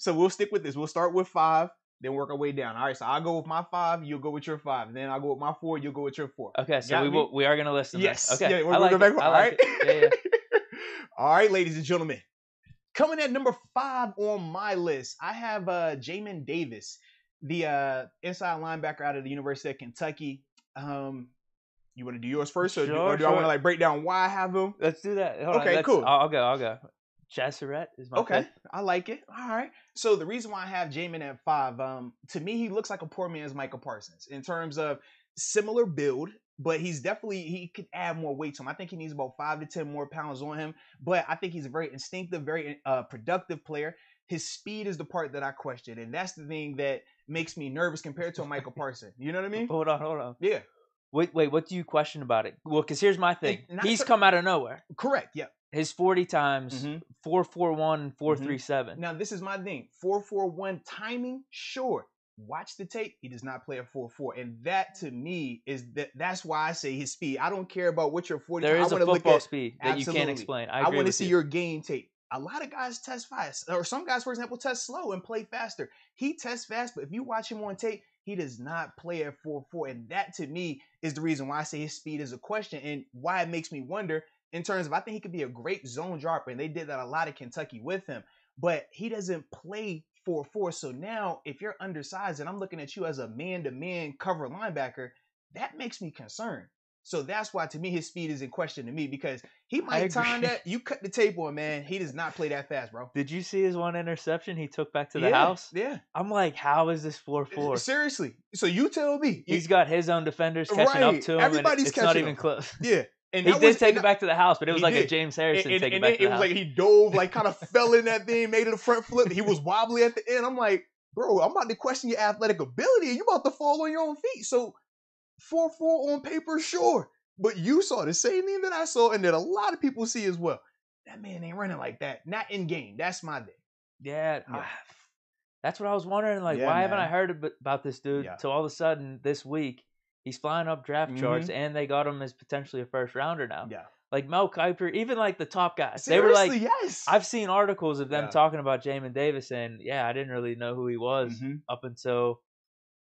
So we'll stick with this. We'll start with five, then work our way down. All right. So I'll go with my five. You'll go with your five. Then I'll go with my four. You'll go with your four. Okay, so Got we me? will, we are gonna listen. Yes. Okay. Yeah, we're I like back. it. I All like right. Yeah, yeah. All right, ladies and gentlemen. Coming at number five on my list, I have uh Jamin Davis, the uh inside linebacker out of the University of Kentucky. Um, you want to do yours first, or do, or Sure, do I want to like break down why I have him? Let's do that. Hold Okay, let's- cool. I'll, I'll go. I'll go. Surratt is my Okay, pick. I like it. All right. So the reason why I have Jamin at five, um, to me, he looks like a poor man's Micah Parsons in terms of similar build, but he's definitely he could add more weight to him. I think he needs about five to ten more pounds on him, but I think he's a very instinctive, very uh, productive player. His speed is the part that I question, and that's the thing that makes me nervous compared to a Micah Parsons. You know what I mean? Hold on, hold on. Yeah, Wait, wait. What do you question about it? Well, because here's my thing. He's so- come out of nowhere. correct. Yeah. His 40 times, Mhm. four four one, four three seven. Now, this is my thing. 441 timing, sure. Watch the tape. He does not play a 4-4. And that to me is that that's why I say his speed. I don't care about what your 40 There I is a wanna look football at- speed that you can't explain. I, I, want to see you. your game tape. A lot of guys test fast, or some guys, for example, test slow and play faster. He tests fast, but if you watch him on tape, he does not play at 4-4. And that to me is the reason why I say his speed is a question and why it makes me wonder in terms of I think he could be a great zone dropper. And they did that a lot of Kentucky with him, but he doesn't play 4-4. So now if you're undersized and I'm looking at you as a man-to-man cover linebacker, that makes me concerned. So that's why to me his speed is in question to me because he might time that. You cut the tape on, man. He does not play that fast, bro. Did you see his one interception he took back to the yeah, house? Yeah. I'm like, how is this 4 4? Seriously. So you tell me. He's got his own defenders catching up to him. Everybody's and it's not even close. yeah. And He did was- take and it back to the house, but it was like a. James Harrison and- take it and to it the was house. like he dove, like kind of fell in that thing, made it a front flip. He was wobbly at the end. I'm like, bro, I'm about to question your athletic ability, and you about to fall on your own feet. So four four on paper, sure, but you saw the same thing that I saw, and that a lot of people see as well. That man ain't running like that. Not in game. That's my day. Yeah, Yeah. ah, that's what I was wondering. Like, Yeah, why haven't I heard about this dude? Yeah. Till all of a sudden this week he's flying up draft charts, Mhm. and they got him as potentially a first rounder now. Yeah. Like Mel Kiper, even like the top guys, they were Seriously, like, yes. I've seen articles of them Yeah. talking about Jamin Davis, and yeah, I didn't really know who he was Mhm. up until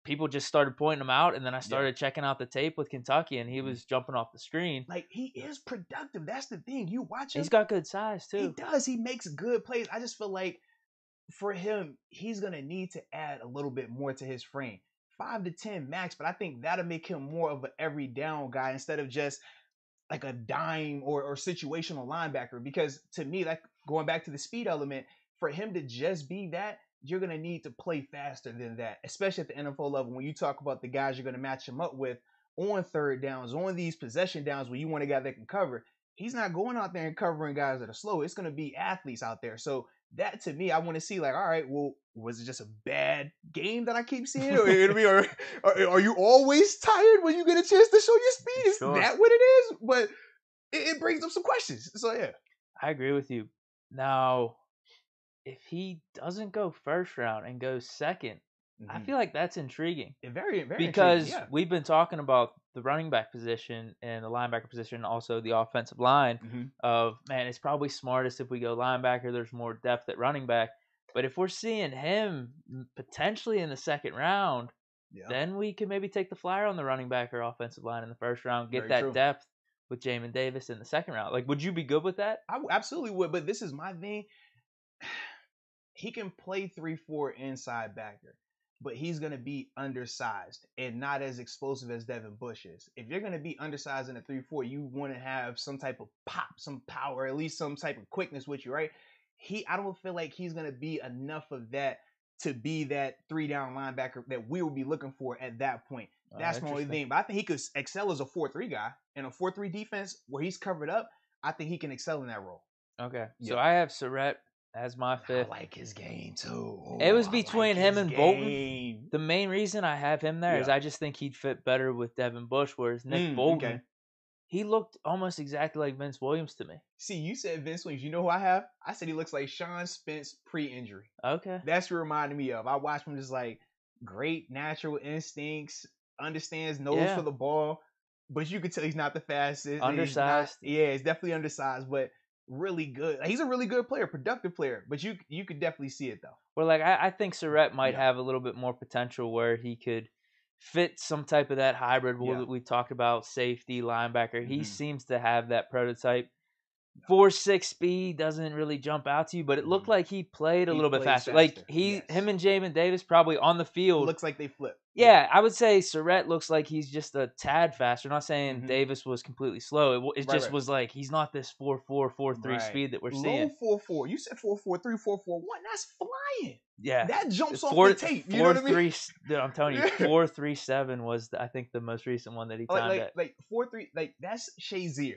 people just started pointing him out, and then I started checking out the tape with Kentucky, and he Mhm. was jumping off the screen. Like he is productive. That's the thing. You watch him. He's got good size too. He does. He makes good plays. I just feel like for him, he's gonna need to add a little bit more to his frame. Five to ten max, but I think that'll make him more of an every down guy instead of just like a dime or, or situational linebacker. Because to me, like going back to the speed element, for him to just be that, you're gonna need to play faster than that, especially at the NFL level. When you talk about the guys you're gonna match him up with on third downs, on these possession downs where you want a guy that can cover, he's not going out there and covering guys that are slow. It's going to be athletes out there. So that to me, I want to see like, all right, well, was it just a bad game that I keep seeing, or, you know what or, or are you always tired when you get a chance to show your speed? Is Sure. that what it is? But it, it brings up some questions. So yeah, I agree with you. Now, if he doesn't go first round and goes 2nd I Mhm. feel like that's intriguing It very very because intriguing, yeah. we've been talking about the running back position and the linebacker position, also the offensive line. Mhm. Of man, it's probably smartest if we go linebacker. There's more depth at running back. But if we're seeing him potentially in the second round, yeah. then we can maybe take the flyer on the running back or offensive line in the first round, get Very that true. depth with Jamin Davis in the second round. Like, would you be good with that? I absolutely would, but this is my thing. He can play three four inside backer, but he's gonna be undersized and not as explosive as Devin Bush is. If you're gonna be undersized in a three four, you want to have some type of pop, some power, at least some type of quickness with you, right? He, I don't feel like he's gonna be enough of that to be that three down linebacker that we will be looking for at that point. Uh, That's my only thing. But I think he could excel as a 4 3 guy. In a 4 3 defense where he's covered up, I think he can excel in that role. Okay, so I have Surratt as my fifth. I like his game too. It was between like him and Bolton. The main reason I have him there is Yeah. I just think he'd fit better with Devin Bush, whereas Nick Mm, Bolton, okay. he looked almost exactly like Vince Williams to me. See, you said Vince Williams. You know who I have? I said he looks like Sean Spence pre injury. Okay. That's what it reminded me of. I watched him just like great natural instincts, understands nose Yeah. for the ball, but you could tell he's not the fastest. he's not- Undersized. yeah, he's definitely undersized. But really good. He's a really good player, productive player, but you you could definitely see it though. Well, like I, I think Surratt might Yeah. have a little bit more potential where he could fit some type of that hybrid role Yeah. that we talked about, safety, linebacker. He Mhm. seems to have that prototype. Four six speed doesn't really jump out to you, but it looked Mhm. like he played a He little bit plays faster. Like he, yes. him and Jamin Davis probably on the field. Looks like they flip. Yeah, I would say Surratt looks like he's just a tad faster. Not saying Mhm. Davis was completely slow. It, it Right, just right. was like he's not this four four four three Right. speed that we're Low seeing. four four. You said four four three four four one. That's flying. Yeah, That jumps off four, the tape. You know four what I mean? Three, dude, I'm telling you, four three seven was the, I think the most recent one that he like timed like, at. like four three like that's Shazier.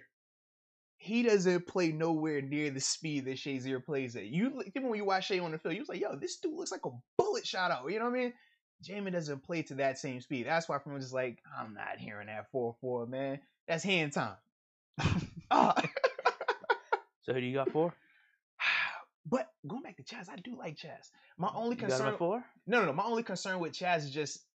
He doesn't play nowhere near the speed that Shazier plays at. You even when you watch Shay on the field, you was like, yo, this dude looks like a bullet shot out. You know what I mean? Jamin doesn't play to that same speed. That's why from just like, I'm not hearing that four four, man. That's hand time. Ah. So who do you got for? but going back to Chaz, I do like Chaz. My only You concern? No, no, no. My only concern with Chaz is just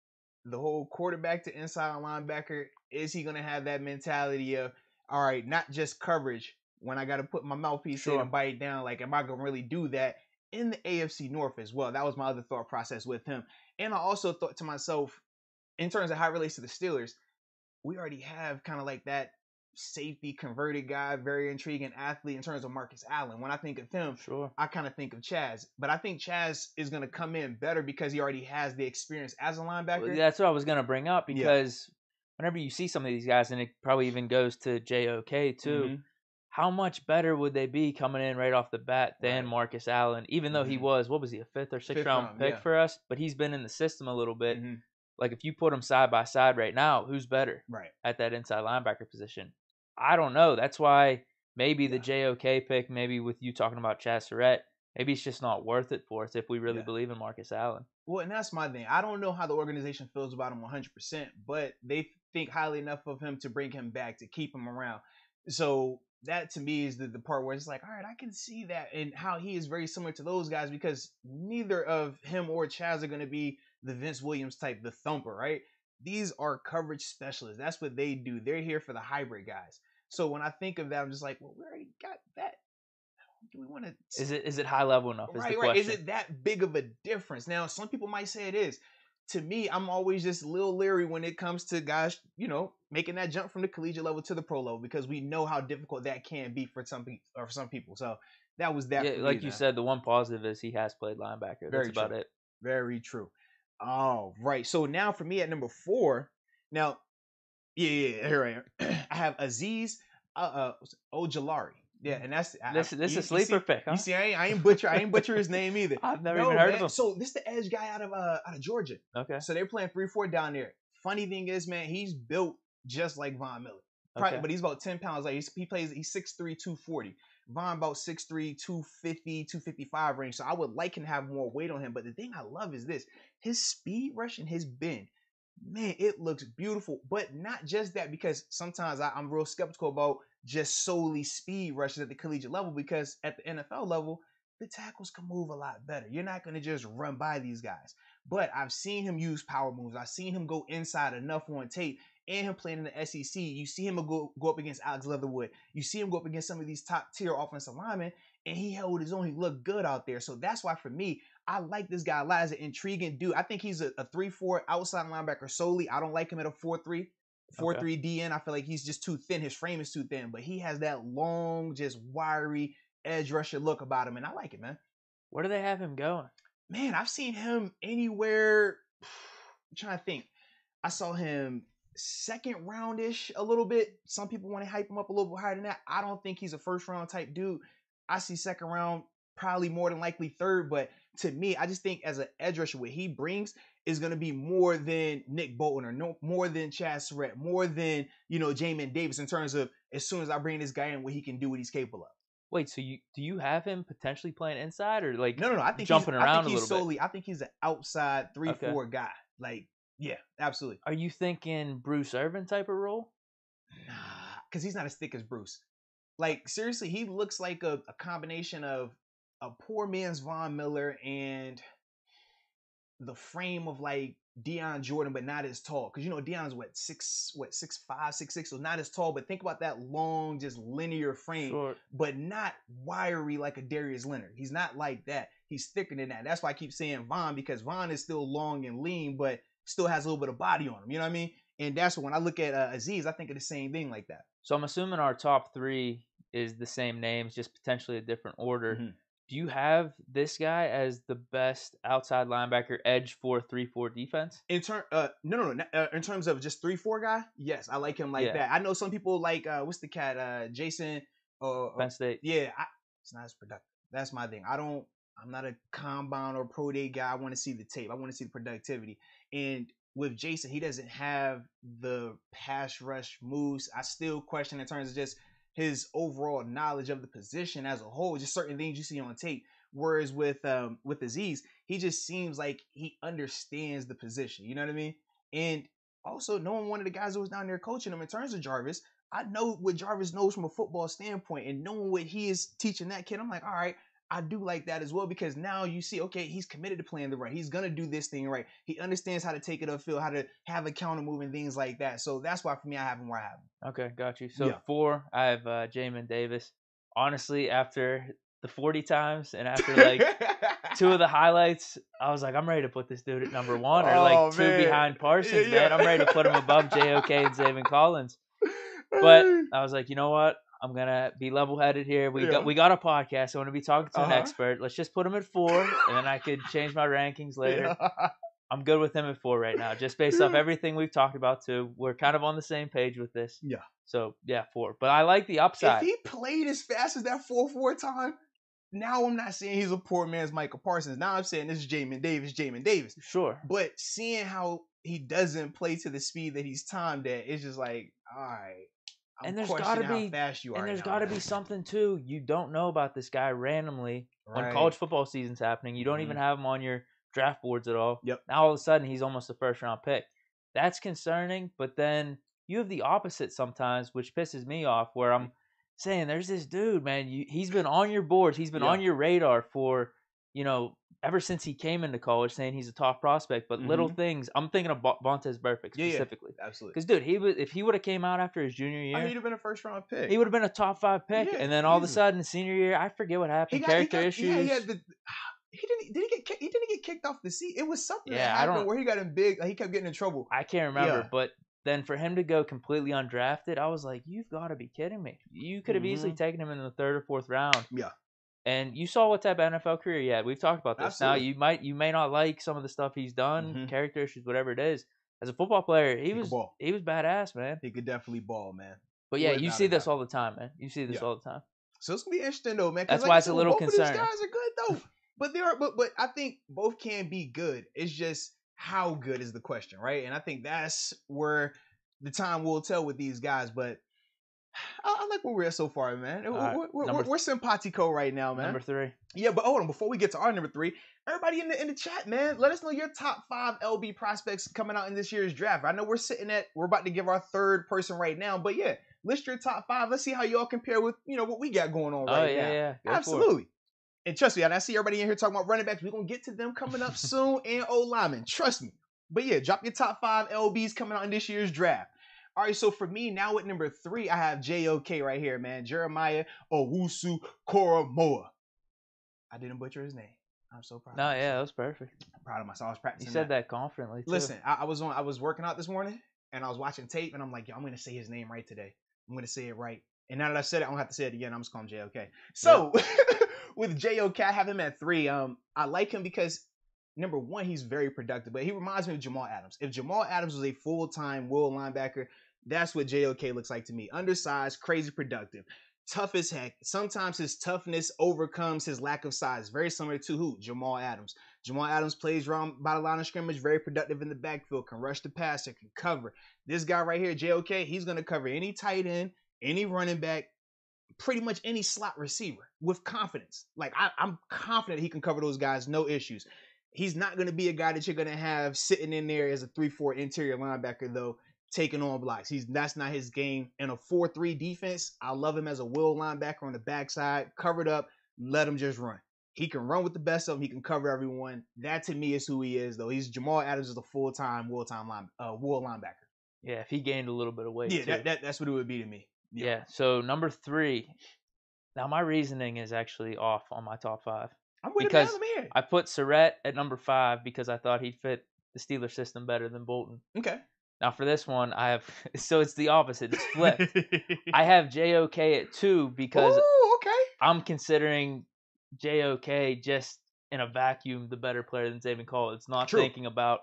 the whole quarterback to inside linebacker. Is he gonna have that mentality of, all right, not just coverage when I gotta put my mouthpiece in and bite down? Like, am I gonna really do that in the AFC North as well? That was my other thought process with him. And I also thought to myself, in terms of how it relates to the Steelers, we already have kind of like that safety converted guy, very intriguing athlete in terms of Marcus Allen. When I think of him, Sure. I kind of think of Chaz, but I think Chaz is going to come in better because he already has the experience as a linebacker. Well, that's what I was gonna bring up Yeah. because whenever you see some of these guys, and it probably even goes to JOK too. Mhm. How much better would they be coming in right off the bat than Right. Marcus Allen? Even though he Mhm. was, what was he, a fifth or sixth Fifth round round, pick yeah. for us? But he's been in the system a little bit. Mhm. Like if you put them side by side right now, who's better? Right. at that inside linebacker position. I don't know. That's why maybe the JOK pick, maybe with you talking about Chaz Surratt, maybe it's just not worth it for us if we really Yeah. believe in Marcus Allen. Well, and that's my thing. I don't know how the organization feels about him 100%, but they think highly enough of him to bring him back, to keep him around. So that to me is the, the part where it's like, all right, I can see that and how he is very similar to those guys because neither of him or Chaz are going to be the Vince Williams type, the thumper, right? These are coverage specialists. That's what they do. They're here for the hybrid guys. So when I think of that, I'm just like, well, we already got that. Do we want to Is it is it high level enough? Is right, the right. question. Is it that big of a difference? Now, some people might say it is. To me, I'm always just a little leery when it comes to guys, you know, making that jump from the collegiate level to the pro level because we know how difficult that can be for some people or for some people. So that was that. yeah, like you said, the one positive is he has played linebacker. That's Very about it. Very true. Oh, right. So now for me at number four, now, yeah, yeah, yeah, here I am. I have Azeez uh, uh Ojulari. Yeah, and that's I- I- This this is a see- sleeper pick, huh? You see, I ain't, I ain't butcher, I ain't butcher his name either. I've never No, even heard man. of him. So this the edge guy out of uh out of Georgia. Okay. So they're playing three four down there. Funny thing is, man, he's built just like Von Miller. Probably, Okay. But he's about 10 pounds like he plays he's 6'3, 240. Von about 6'3, 250, 255 range. So I would like him to have more weight on him. But the thing I love is this his speed rush and his bend. Man, it looks beautiful. But not just that, because sometimes I, I'm real skeptical about just solely speed rushes at the collegiate level, because at the NFL level, the tackles can move a lot better. You're not going to just run by these guys. But I've seen him use power moves. I've seen him go inside enough on tape and him playing in the SEC. You see him go, go up against Alex Leatherwood. You see him go up against some of these top tier offensive linemen, and he held his own. He looked good out there. So that's why for me, I like this guy a lot as an intriguing dude. I think he's a, a 3-4 outside linebacker solely. I don't like him at a 4-3. 4 3 DN. I feel like he's just too thin. His frame is too thin, but he has that long, just wiry edge rusher look about him, and I like it, man. Where do they have him going? Man, I've seen him anywhere. I'm trying to think. I saw him second roundish a little bit. Some people want to hype him up a little bit higher than that. I don't think he's a first round type dude. I see second round, probably more than likely third. But to me, I just think as an edge rusher, what he brings is going to be more than Nick Bolton or no more than Chaz Surratt, more than you know Jamin Davis in terms of as soon as I bring this guy in, what he can do, what he's capable of. Wait, so you do you have him potentially playing inside or like No, no, no. I think jumping he's, around I a think he's little bit? solely. I think he's an outside three Okay. four guy. Like, yeah, absolutely. Are you thinking Bruce Irvin type of role? Nah, because he's not as thick as Bruce. Like seriously, he looks like a, a combination of a poor man's Von Miller and the frame of like Dion Jordan, but not as tall. Because you know Dion's what six, what six five, six six, so not as tall. But think about that long, just linear frame, but not wiry like a Darius Leonard. He's not like that. He's thicker than that. That's why I keep saying Von because Von is still long and lean, but still has a little bit of body on him. You know what I mean? And that's when I look at uh, Azeez, I think of the same thing like that. So I'm assuming our top three is the same names, just potentially a different order. Mhm. Do you have this guy as the best outside linebacker edge for three four defense? In turn, uh, no, no, no. Uh, in terms of just three four guy, yes, I like him like Yeah. that. I know some people like uh, what's the cat, uh, Jason. Uh, uh, Penn State. yeah, I, it's not as productive. That's my thing. I don't. I'm not a combine or pro day guy. I want to see the tape. I want to see the productivity. And with Jason, he doesn't have the pass rush moves. I still question in terms of just his overall knowledge of the position as a whole. Just certain things you see on tape. Whereas with um with Azeez, he just seems like he understands the position. You know what I mean? And also knowing one of the guys who was down there coaching him in terms of Jarvis, I know what Jarvis knows from a football standpoint, and knowing what he is teaching that kid, I'm like, all right, I do like that as well because now you see, okay, he's committed to playing the right. He's gonna do this thing right. He understands how to take it upfield, how to have a counter move and things like that. So that's why for me, I have him where I have him. Okay, got you. So Yeah. four, I have uh, Jamin Davis. Honestly, after the 40 times and after like two of the highlights, I was like, I'm ready to put this dude at number one or Oh, like two man. behind Parsons, Yeah, yeah. man. I'm ready to put him above JOK and Zaven Collins. But I was like, you know what? I'm gonna be level headed here. We Yeah. got we got a podcast. I want to be talking to an Uh-huh. expert. Let's just put him at four, and then I could change my rankings later. Yeah. I'm good with him at four right now, just based off everything we've talked about too. We're kind of on the same page with this. Yeah. So yeah, four. But I like the if upside. he played as fast as that 4-4 time, now I'm not saying he's a poor man's Micah Parsons. Now I'm saying this is Jamin Davis, Jamin Davis. Sure. But seeing how he doesn't play to the speed that he's timed at, it's just like, all right. And there's gotta be- fast you are. And there's got to be something too you don't know about this guy randomly when college football season's happening. You don't even mm-hmm. have him on your draft boards at all. Yep. Now all of a sudden he's almost a first round pick. That's concerning. But then you have the opposite sometimes, which pisses me off. Where I'm mm. saying there's this dude, man. You, he's been on your boards. He's been Yeah. on your radar for you know ever since he came into college, saying he's a top prospect. But little things. I'm thinking of Bon- Vontaze Burfict Yeah, yeah. specifically. Absolutely. Because dude, he was if he would have came out after his junior I year, mean, he'd have been a first round pick. he would have been a top five pick, Yeah, and then all of a easily. sudden, senior year, I forget what happened. got, Character got, issues. Yeah, he had the. He didn't. Did he get? Kicked, he didn't get kicked off the seat. It was something Yeah, that I happened don't- know where he got in big. Like he kept getting in trouble. I can't remember, Yeah. but then for him to go completely undrafted, I was like, "You've got to be kidding me! You could have easily Mhm. taken him in the third or fourth round." Yeah. And you saw what type of NFL career he had. We've talked about this. Absolutely. Now you might you may not like some of the stuff he's done, Mhm. character issues, whatever it is. As a football player, he could was he was badass, man. He could definitely ball, man. But yeah, you see this all the time, man. You see this Yeah. all the time. So it's gonna be interesting though, man. That's like why it's a little. Of these guys are good though, but they are. But but I think both can be good. It's just how good is the question, right? And I think that's where the time will tell with these guys. But I, like where we're at so far, man. Right, We're, we're, we're, we're simpatico right now, man. Number three. Yeah, but hold on. Before we get to our number three, everybody in the in the chat, man, let us know your top five LB prospects coming out in this year's draft. I know we're sitting at we're about to give our third person right now, but yeah, list your top five. Let's see how y'all compare with you know what we got going on oh right yeah, now. yeah. Go. Absolutely. And trust me, and I see everybody in here talking about running backs. We're gonna get to them coming up soon and O linemen. Trust me. But yeah, drop your top five LBs coming out in this year's draft. All right, so for me now at number three, I have JOK right here, man. Jeremiah Owusu Koromoa. I didn't butcher his name. I'm so proud. No, of yeah, that was perfect. I'm proud of myself. I was practicing. You said that confidently. Too. Listen, I, I was on. I was working out this morning, and I was watching tape, and I'm like, yo, I'm gonna say his name right today. I'm gonna say it right. And now that I said it, I don't have to say it again. I'm just calling him JOK. So with JOK, I have him at three. Um, I like him because number one, he's very productive, but he reminds me of Jamal Adams. If Jamal Adams was a full time will linebacker, that's what JOK looks like to me. Undersized, crazy productive. Tough as heck. Sometimes his toughness overcomes his lack of size. Very similar to who? Jamal Adams. Jamal Adams plays around by the line of scrimmage, very productive in the backfield, can rush the passer, can cover. This guy right here, JOK, he's going to cover any tight end, any running back, pretty much any slot receiver with confidence. Like I, I'm confident he can cover those guys, no issues. He's not going to be a guy that you're going to have sitting in there as a three-four interior linebacker, though, taking on blocks. He's that's not his game. In a four-three defense, I love him as a will linebacker on the backside, covered up, let him just run. He can run with the best of them. He can cover everyone. That to me is who he is, though. He's Jamal Adams is a full time, full time line, uh, wall linebacker. Yeah, if he gained a little bit of weight. Yeah, that, that, that's what it would be to me. yeah. So number three. Now my reasoning is actually off on my top five. I'm with Because it, man. Let me hear. I put Surratt at number five because I thought he'd fit the Steelers system better than Bolton. Okay. Now for this one, I have so it's the opposite. It's flipped. I have JOK at two because Ooh, okay. I'm considering JOK just in a vacuum the better player than Zaven It's not True. thinking about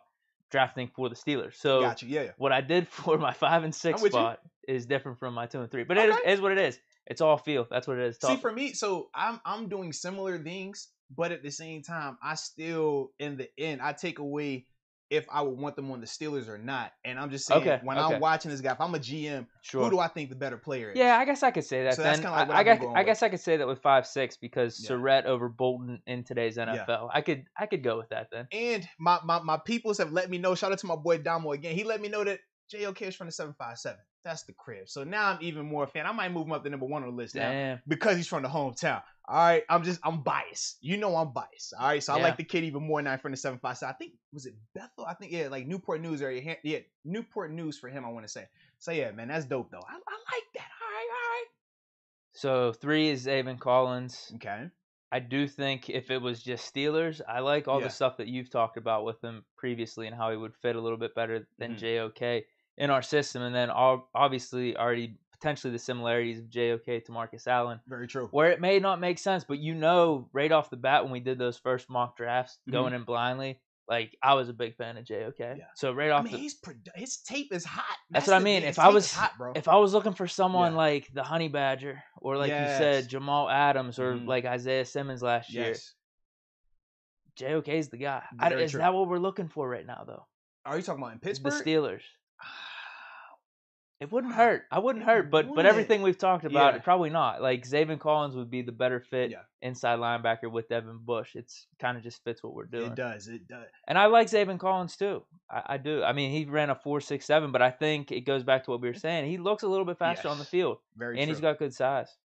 drafting for the Steelers. So Got you. Yeah, yeah. what I did for my five and six I'm you. spot is different from my two and three. But it is, Okay. it is what it is. It's all feel. That's what it is. See, Talk- for me, so I'm I'm doing similar things, but at the same time, I still in the end I take away if I would want them on the Steelers or not. And I'm just saying Okay, when okay. I'm watching this guy, if I'm a GM, sure. who do I think the better player is? Yeah, I guess I could say that. So that's then kinda like I, guess I guess I could say that with five six because Yeah. Surratt over Bolton in today's NFL. I could I could go with that then. And my, my my peoples have let me know. Shout out to my boy Damo again. He let me know that JOK is from the seven five seven. That's the crib. So now I'm even more a fan. I might move him up to number one on the list now. Because he's from the hometown. All right, I'm just I'm biased. You know I'm biased. All right, so I Yeah. like the kid even more now from the seven five. So I think was it Bethel? I think yeah, like Newport News area. Yeah, Newport News for him. I want to say. So yeah, man, that's dope though. I, I like that. All right, all right. So three is Zaven Collins. Okay. I do think if it was just Steelers, I like all Yeah. the stuff that you've talked about with him previously and how he would fit a little bit better than Mhm. JOK in our system, and then ob- obviously already potentially the similarities of JOK to Marcus Allen, Very true. where it may not make sense, but you know right off the bat when we did those first mock drafts, Mhm. going in blindly, like I was a big fan of JOK. Yeah. So right I off mean, the he's produ- his tape is hot. That's what I mean. thing. If His I was- hot, bro. if I was looking for someone Yeah. like the Honey Badger or like you said Jamal Adams or Mhm. like Isaiah Simmons last year. JOK is the guy. I, is true. that what we're looking for right now, though? Are you talking about in Pittsburgh? The Pittsburgh? Steelers. It wouldn't hurt. I wouldn't It hurt, but but wouldn't. everything we've talked about, Yeah. probably not. Like Zaven Collins would be the better fit Yeah. inside linebacker with Devin Bush. It's kind of just fits what we're doing. It does. It does. And I like Zaven Collins too. I, I do. I mean, he ran a four six seven, but I think it goes back to what we were saying. He looks a little bit faster on the Yes. field, Very and true. he's got good size.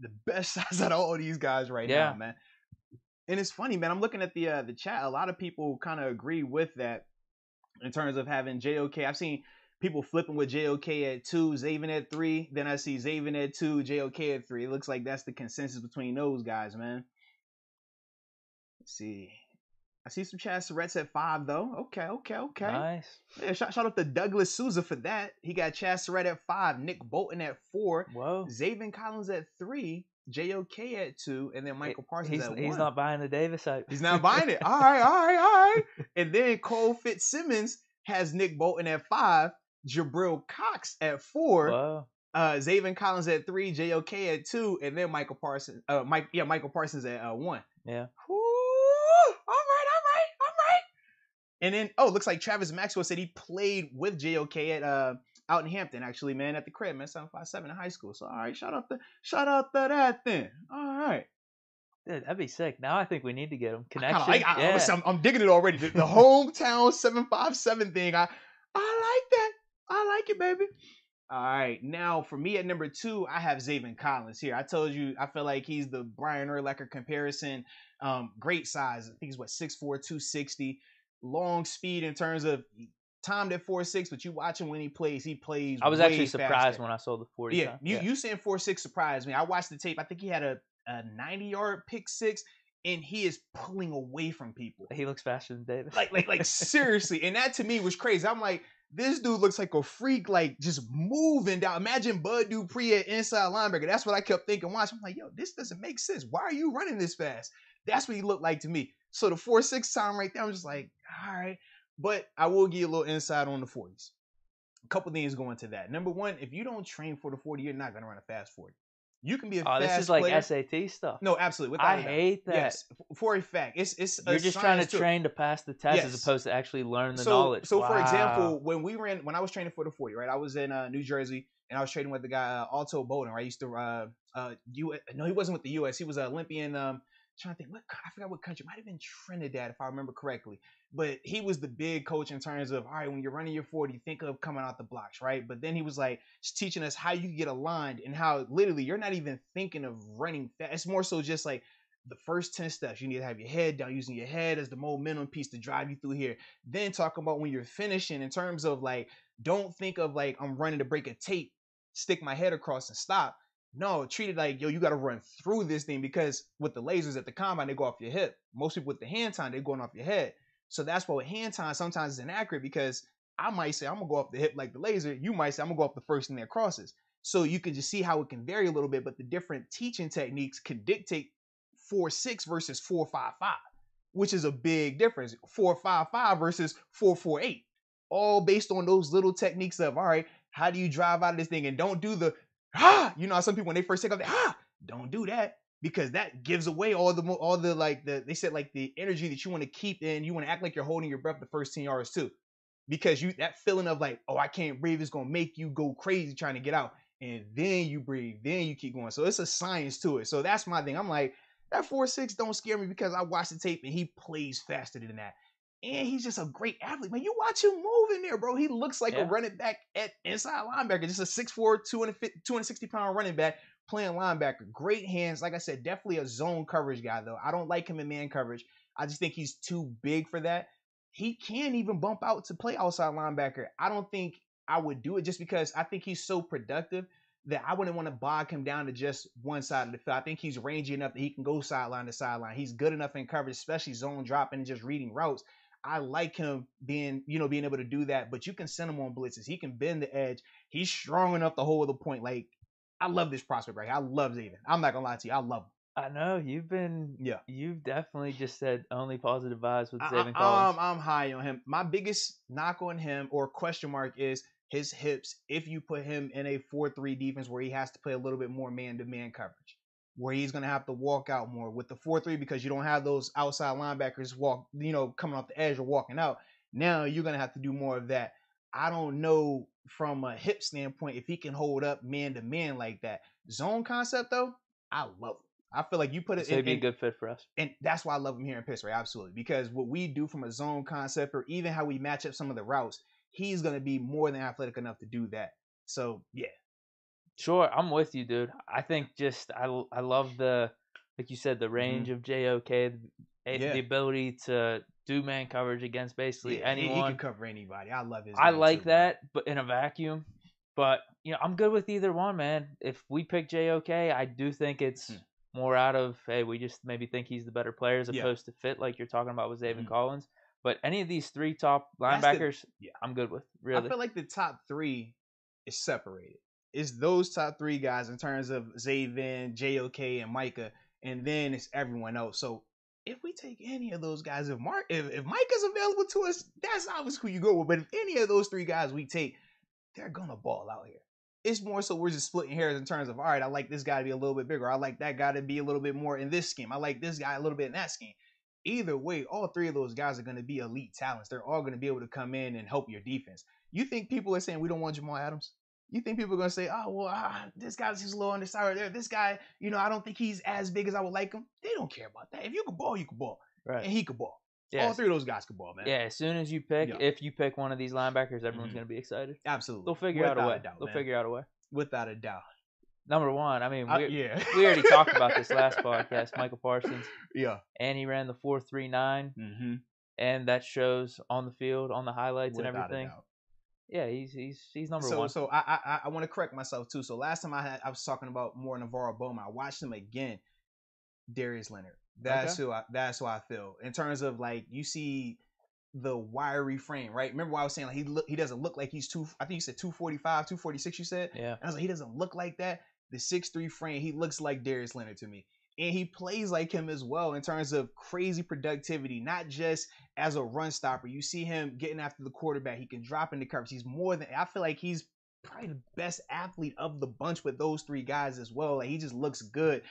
the best size out of all these guys right Yeah. now, man. And it's funny, man. I'm looking at the uh, the chat. A lot of people kind of agree with that in terms of having JOK. I've seen people flipping with JOK at two, Zaven at three. Then I see Zaven at two, JOK at three. It looks like that's the consensus between those guys, man. Let's see. I see some chat Surratt's at five though. Okay, okay, okay. Nice. Yeah, shout, shout out to Douglas Souza for that. He got Chaz Surratt at five, Nick Bolton at four, Whoa. Zaven Collins at three, JOK at two, and then Micah Parsons He's, at he's one. not buying the Davis hype. He's not buying it. All right, all right, all right. And then Cole Fitzsimmons has Nick Bolton at five, Jabril Cox at four, Whoa. uh, Zaven Collins at three, JOK at two, and then Micah Parsons. Uh, Mike, yeah, Micah Parsons at uh, one. Yeah. Ooh, all right, all right, all right. And then, oh, looks like Travis Maxwell said he played with JOK at uh out in Hampton, actually, man, at the crib, man, seven five seven in high school. So, all right, shout out to shout out to that then. All right. Dude, that'd be sick. Now I think we need to get him I connection. like- I- yeah. I'm, I'm digging it already. The, the hometown 757 thing. I I like that. I like it, baby. All right. Now for me at number two, I have Zaven Collins here. I told you I feel like he's the Brian Urlacher comparison. Um, great size. I think he's what 6'4, 260. Long speed in terms of timed at 4'6, but you watch him when he plays, he plays. I was way actually surprised faster. when I saw the 40. Yeah, time. you you saying four six surprised me. I watched the tape. I think he had a, a 90 yard pick six, and he is pulling away from people. He looks faster than Davis. Like like like seriously. And that to me was crazy. I'm like, this dude looks like a freak, like just moving down. Imagine Bud Dupree at inside linebacker. That's what I kept thinking. Watch. I'm like, yo, this doesn't make sense. Why are you running this fast? That's what he looked like to me. So the four six time right there, I'm just like, all right. But I will give you a little insight on the 40s. A couple things going to that. Number one, if you don't train for the 40, you're not gonna run a fast 40. You can be a oh, this is like player. SAT stuff. No, absolutely. I hate that. Yes, for a fact, it's it's. You're just trying to train to pass the test as opposed to actually learn the so, knowledge. So, for example, when we ran, when I was training for the 40, right, I was in uh, New Jersey and I was training with the guy uh, Ato Boldon. Right, I used to uh uh U. No, he wasn't with the U.S. He was an Olympian. Um, trying to think, what I forgot what country. Might have been Trinidad if I remember correctly. But he was the big coach in terms of all right, when you're running your 40, think of coming out the blocks, right? But then he was like teaching us how you get aligned and how literally you're not even thinking of running fast. It's more so just like the first 10 steps. You need to have your head down, using your head as the momentum piece to drive you through here. Then talking about when you're finishing in terms of like, don't think of like I'm running to break a tape, stick my head across and stop. No, treat it like yo, you got to run through this thing because with the lasers at the combine, they go off your hip. Most people with the hand time, they're going off your head. So that's why with hand time sometimes it's inaccurate because I might say I'm gonna go off the hip like the laser. You might say I'm gonna go off the first thing that crosses. So you can just see how it can vary a little bit, but the different teaching techniques can dictate four six versus four five five, which is a big difference. Four five five versus four four eight, all based on those little techniques of all right, how do you drive out of this thing and don't do the ah, you know, some people when they first take off, they, ah, don't do that because that gives away all the all the like the they said like the energy that you want to keep in. You want to act like you're holding your breath the first ten yards too, because you that feeling of like oh I can't breathe is gonna make you go crazy trying to get out, and then you breathe, then you keep going. So it's a science to it. So that's my thing. I'm like that four six don't scare me because I watched the tape and he plays faster than that. And he's just a great athlete, man. You watch him move in there, bro. He looks like yeah. a running back at inside linebacker, just a 6'4, 260 pound running back playing linebacker. Great hands. Like I said, definitely a zone coverage guy, though. I don't like him in man coverage. I just think he's too big for that. He can even bump out to play outside linebacker. I don't think I would do it just because I think he's so productive that I wouldn't want to bog him down to just one side of the field. I think he's rangy enough that he can go sideline to sideline. He's good enough in coverage, especially zone dropping and just reading routes. I like him being, you know, being able to do that, but you can send him on blitzes. He can bend the edge. He's strong enough to hold the point. Like I love this prospect right. I love Zaven. I'm not gonna lie to you. I love him. I know you've been. Yeah. You've definitely just said only positive vibes with Zaven um, Collins. I'm, I'm high on him. My biggest knock on him or question mark is his hips. If you put him in a four-three defense where he has to play a little bit more man-to-man coverage, where he's gonna have to walk out more with the four-three because you don't have those outside linebackers walk, you know, coming off the edge or walking out. Now you're gonna have to do more of that. I don't know from a hip standpoint if he can hold up man to man like that. Zone concept though, I love it. I feel like you put it. So in, be a good fit for us, and that's why I love him here in Pittsburgh. Absolutely, because what we do from a zone concept, or even how we match up some of the routes, he's going to be more than athletic enough to do that. So yeah, sure, I'm with you, dude. I think just I I love the like you said the mm-hmm. range mm-hmm. of JOK, yeah. the ability to do man coverage against basically yeah, anyone. He, he, can cover anybody. I love his. I like too, that, but in a vacuum. But you know, I'm good with either one, man. If we pick JOK, I do think it's hmm. more out of hey, we just maybe think he's the better player as opposed yeah. to fit, like you're talking about with Zaven mm-hmm. Collins. But any of these three top linebackers, the, yeah. I'm good with. Really, I feel like the top three is separated. It's those top three guys in terms of Zaven, JOK, and Micah, and then it's everyone else. So if we take any of those guys, if Mark, if, if Mike is available to us, that's obviously who you go with. But if any of those three guys we take, they're gonna ball out here. It's more so we're just splitting hairs in terms of all right, I like this guy to be a little bit bigger. I like that guy to be a little bit more in this scheme. I like this guy a little bit in that scheme. Either way, all three of those guys are going to be elite talents. They're all going to be able to come in and help your defense. You think people are saying we don't want Jamal Adams? You think people are gonna say, "Oh, well, ah, this guy's just low on the side there. This guy, you know, I don't think he's as big as I would like him." They don't care about that. If you can ball, you can ball. Right. And he could ball. All three of those guys could ball, man. Yeah, as soon as you pick, yeah. if you pick one of these linebackers, everyone's mm-hmm. going to be excited. Absolutely. They'll figure Without out a way. A doubt, They'll man. figure out a way. Without a doubt. Number one, I mean, uh, yeah, we already talked about this last podcast. Micah Parsons. Yeah. And he ran the four three nine, mm-hmm. and that shows on the field, on the highlights Without and everything. Yeah, he's he's he's number so, one. So I I, I want to correct myself too. So last time I had I was talking about more NaVorro Bowman. I watched him again. Darius Leonard. That's okay. who I that's who I feel in terms of like you see the wiry frame, right? Remember what I was saying like he look he doesn't look like he's two I think you said 245, 246 you said? Yeah. And I was like he doesn't look like that. The six three frame, he looks like Darius Leonard to me. And he plays like him as well in terms of crazy productivity, not just as a run stopper. You see him getting after the quarterback. He can drop into coverage. He's more than I feel like he's probably the best athlete of the bunch with those three guys as well. Like he just looks good.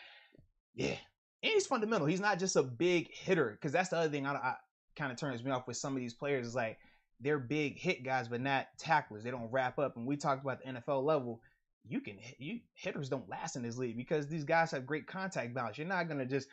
Yeah, and he's fundamental. He's not just a big hitter because that's the other thing I, I kind of turns me off with some of these players is like they're big hit guys but not tacklers. They don't wrap up. And we talked about the NFL level. You can you hitters don't last in this league because these guys have great contact balance. You're not gonna just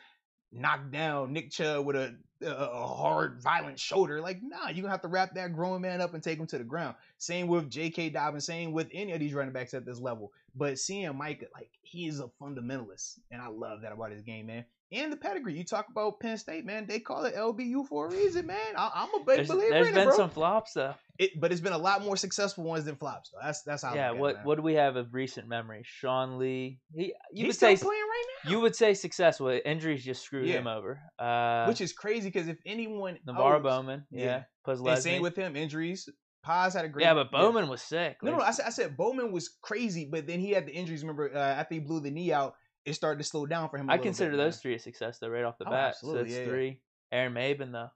knock down Nick Chubb with a, a hard, violent shoulder. Like, nah, you're gonna have to wrap that grown man up and take him to the ground. Same with J.K. Dobbins, same with any of these running backs at this level. But seeing Mike, like, he is a fundamentalist, and I love that about his game, man. And the pedigree. You talk about Penn State, man. They call it LBU for a reason, man. I, am a big there's, believer. There's in been it, bro. some flops though. It, but it's been a lot more successful ones than flops, though. That's that's how. Yeah. what it, What do we have of recent memory? Sean Lee. He. You He's would still say playing right now. you would say successful. Injuries just screwed Yeah. him over. Uh, which is crazy because if anyone NaVorro Bowman. yeah. Yeah. and same with him, injuries. Paz had a great. Yeah, but Bowman was sick. No, no, Like, I said, I said Bowman was crazy, but then he had the injuries. Remember, uh, after he blew the knee out, it started to slow down for him. I I consider those three a success though, right off the Oh, bat. So that's yeah, yeah. three. Aaron Maybin though.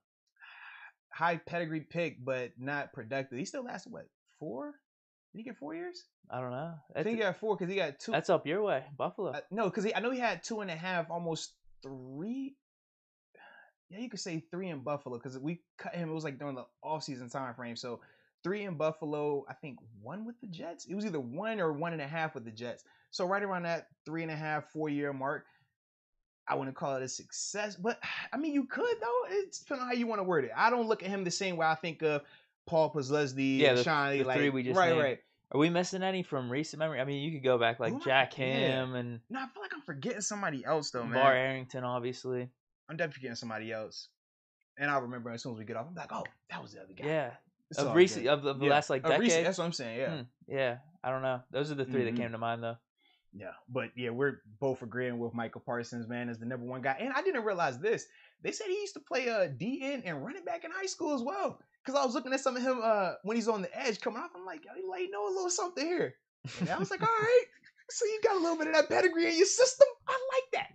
high pedigree pick, but not productive. He still lasted what four? Did he get four years? I don't know. I think he got four because he got two. That's up your way, Buffalo. Uh, no, because I know he had two and a half, almost three. Yeah, you could say three in Buffalo because we cut him. It was like during the offseason time frame. So three in Buffalo, I think one with the Jets. It was either one or one and a half with the Jets. So right around that three and a half, four year mark. I wouldn't call it a success, but I mean, you could though. It's depending on how you want to word it. I don't look at him the same way I think of Paul Posluszny, Yeah, and the- Sean the like three we just right, named. right. Are we missing any from recent memory? I mean, you could go back like Who am I- Jack yeah. Ham and No, I feel like I'm forgetting somebody else though, man. Bar Arrington, obviously. I'm definitely forgetting somebody else. And I'll remember as soon as we get off. I'm like, oh, that was the other guy. Yeah, It's of recent good. of the, of the Yeah. last like decade. recent- that's what I'm saying. Yeah. Hmm, yeah, I don't know. Those are the 3 Mhm. that came to mind though. Yeah. But yeah, we're both agreeing with Micah Parsons, man, as the number one guy. And I didn't realize this. They said he used to play uh DN and running back in high school as well. Cause I was looking at some of him uh when he's on the edge coming off. I'm like, yo, he like know a little something here. And I was like, all right. So you got a little bit of that pedigree in your system. I like that.